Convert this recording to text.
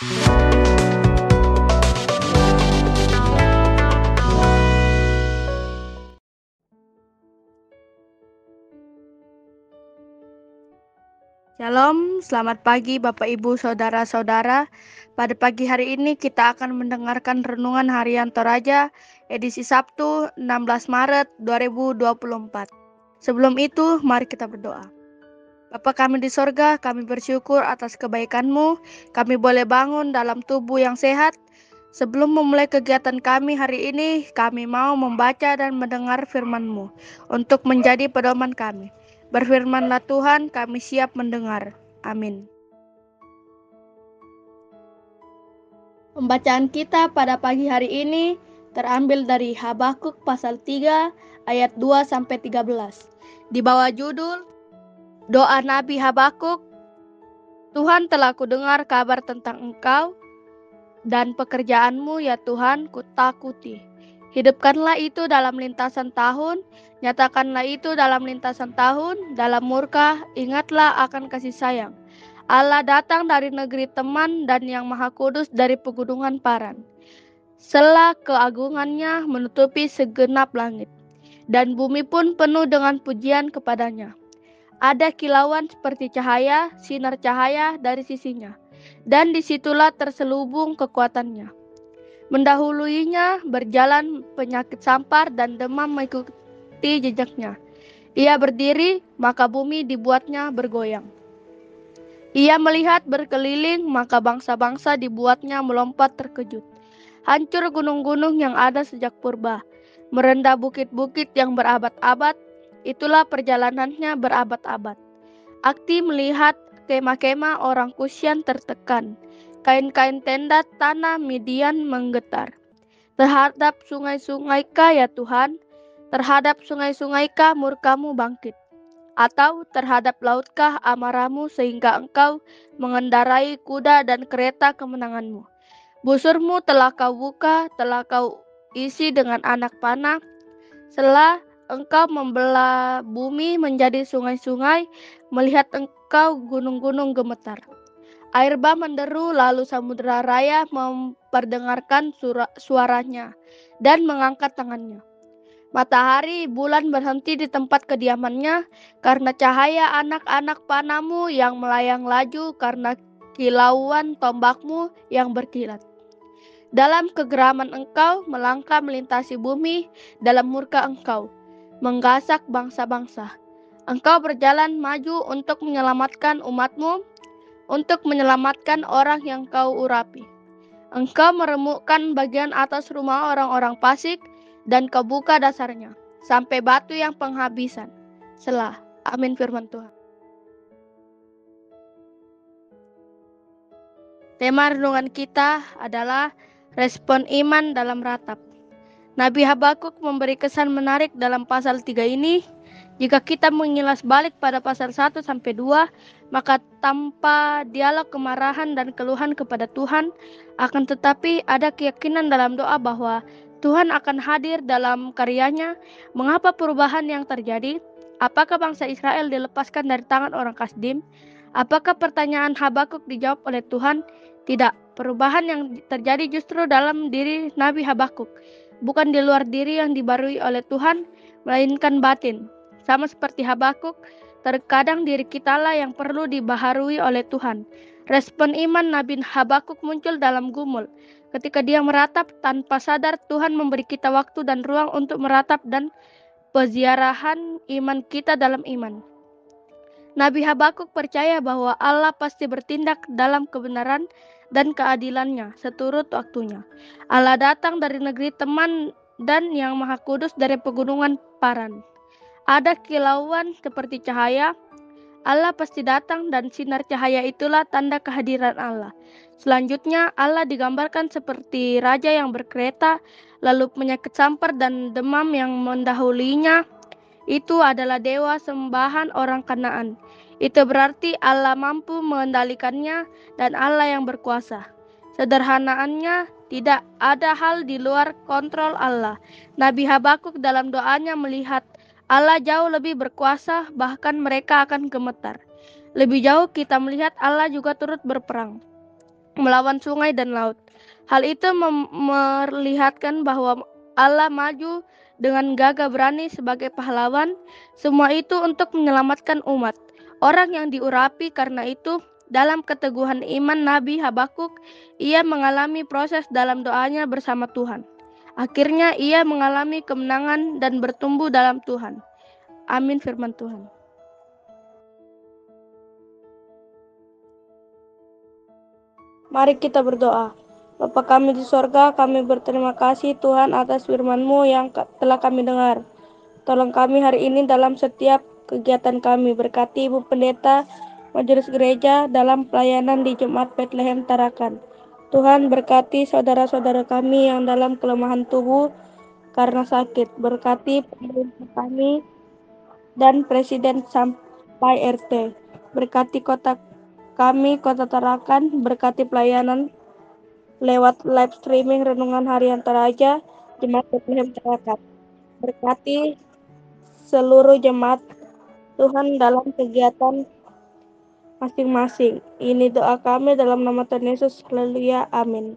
Shalom, selamat pagi Bapak Ibu Saudara-saudara. Pada pagi hari ini kita akan mendengarkan renungan harian Toraja edisi Sabtu 16 Maret 2024. Sebelum itu, mari kita berdoa. Bapa kami di sorga, kami bersyukur atas kebaikan-Mu. Kami boleh bangun dalam tubuh yang sehat. Sebelum memulai kegiatan kami hari ini, kami mau membaca dan mendengar firman-Mu untuk menjadi pedoman kami. Berfirmanlah Tuhan, kami siap mendengar. Amin. Pembacaan kita pada pagi hari ini terambil dari Habakuk pasal 3 ayat 2 sampai 13. Di bawah judul Doa Nabi Habakuk Tuhan telah kudengar kabar tentang engkau dan pekerjaanmu ya Tuhan kutakuti. Hidupkanlah itu dalam lintasan tahun, nyatakanlah itu dalam lintasan tahun, dalam murka, ingatlah akan kasih sayang. Allah datang dari negeri teman dan yang maha kudus dari pegunungan Paran. Selah keagungannya menutupi segenap langit, dan bumi pun penuh dengan pujian kepadanya. Ada kilauan seperti cahaya, sinar cahaya dari sisinya, dan di situlah terselubung kekuatannya Mendahuluinya berjalan penyakit sampar dan demam mengikuti jejaknya. Ia berdiri, maka bumi dibuatnya bergoyang. Ia melihat berkeliling, maka bangsa-bangsa dibuatnya melompat terkejut. Hancur gunung-gunung yang ada sejak purba, merendah bukit-bukit yang berabad-abad, itulah perjalanannya berabad-abad. Akti melihat kemah-kemah orang Kusian tertekan, Kain-kain tenda tanah Midian menggetar. Terhadap sungai-sungai ka ya Tuhan, terhadap sungai-sungai ka murkamu bangkit. Atau terhadap lautkah amarahmu sehingga engkau mengendarai kuda dan kereta kemenanganmu. Busurmu telah kau buka, telah kau isi dengan anak panah. Setelah engkau membelah bumi menjadi sungai-sungai, melihat engkau gunung-gunung gemetar. Air bah menderu lalu samudera raya memperdengarkan suaranya dan mengangkat tangannya. Matahari bulan berhenti di tempat kediamannya karena cahaya anak-anak panamu yang melayang laju karena kilauan tombakmu yang berkilat. Dalam kegeraman engkau melangkah melintasi bumi, dalam murka engkau menggasak bangsa-bangsa. Engkau berjalan maju untuk menyelamatkan umatmu untuk menyelamatkan orang yang kau urapi. Engkau meremukkan bagian atas rumah orang-orang pasik dan kau buka dasarnya sampai batu yang penghabisan. Selah. Amin firman Tuhan. Tema renungan kita adalah respon iman dalam ratap. Nabi Habakuk memberi kesan menarik dalam pasal 3 ini jika kita mengilas balik pada pasal 1 sampai 2, maka tanpa dialog kemarahan dan keluhan kepada Tuhan, akan tetapi ada keyakinan dalam doa bahwa Tuhan akan hadir dalam karyanya. Mengapa perubahan yang terjadi? Apakah bangsa Israel dilepaskan dari tangan orang Kasdim? Apakah pertanyaan Habakuk dijawab oleh Tuhan? Tidak. Perubahan yang terjadi justru dalam diri Nabi Habakuk, bukan di luar diri yang dibarui oleh Tuhan, melainkan batin. Sama seperti Habakuk, terkadang diri kitalah yang perlu dibaharui oleh Tuhan. Respon iman Nabi Habakuk muncul dalam gumul. Ketika dia meratap tanpa sadar, Tuhan memberi kita waktu dan ruang untuk meratap dan peziarahan iman kita dalam iman. Nabi Habakuk percaya bahwa Allah pasti bertindak dalam kebenaran dan keadilannya seturut waktunya. Allah datang dari negeri teman dan yang maha kudus dari pegunungan Paran. Ada kilauan seperti cahaya. Allah pasti datang dan sinar cahaya itulah tanda kehadiran Allah. Selanjutnya Allah digambarkan seperti raja yang berkereta, lalu penyakit sampar dan demam yang mendahulinya. Itu adalah dewa sembahan orang Kanaan. Itu berarti Allah mampu mengendalikannya dan Allah yang berkuasa. Sederhanaannya, tidak ada hal di luar kontrol Allah. Nabi Habakuk dalam doanya melihat Allah jauh lebih berkuasa, bahkan mereka akan gemetar. Lebih jauh kita melihat Allah juga turut berperang. melawan sungai dan laut. Hal itu memperlihatkan bahwa Allah maju dengan gagah berani sebagai pahlawan, semua itu untuk menyelamatkan umat. Orang yang diurapi karena itu dalam keteguhan iman Nabi Habakuk, ia mengalami proses dalam doanya bersama Tuhan. Akhirnya ia mengalami kemenangan dan bertumbuh dalam Tuhan. Amin firman Tuhan. Mari kita berdoa. Bapa kami di sorga, kami berterima kasih Tuhan atas firman-Mu yang telah kami dengar. Tolong kami hari ini dalam setiap kegiatan kami. Berkati Ibu Pendeta, Majelis Gereja dalam pelayanan di Jumat Bethlehem Tarakan. Tuhan berkati saudara-saudara kami yang dalam kelemahan tubuh karena sakit. Berkati pemerintah kami dan Presiden sampai RT. Berkati kota kami, Kota Tarakan, berkati pelayanan lewat live streaming Renungan Harian Teraja Jemaat Bethlehem Tarakat. Berkati seluruh jemaat Tuhan dalam kegiatan masing-masing. Ini doa kami dalam nama Tuhan Yesus. Haleluya. Amin.